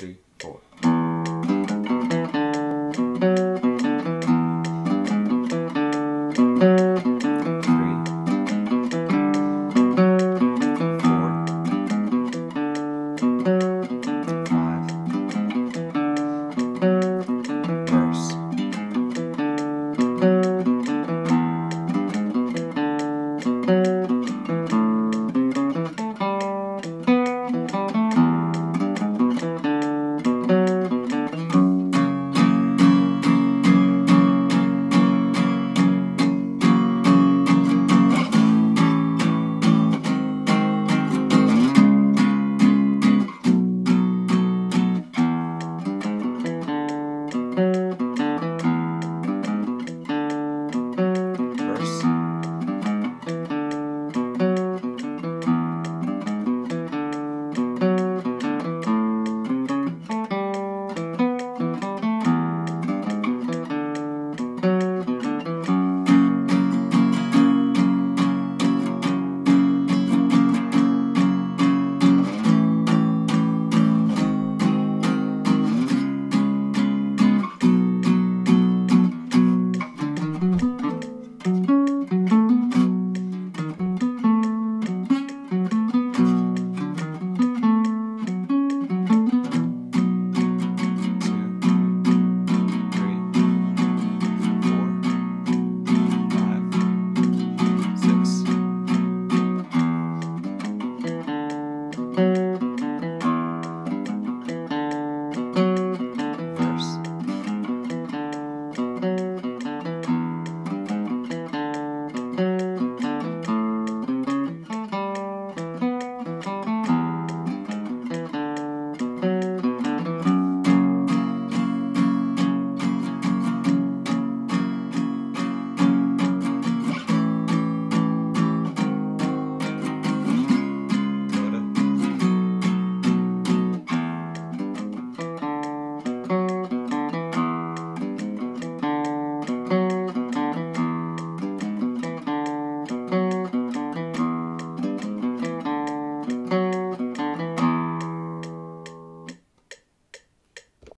three, four.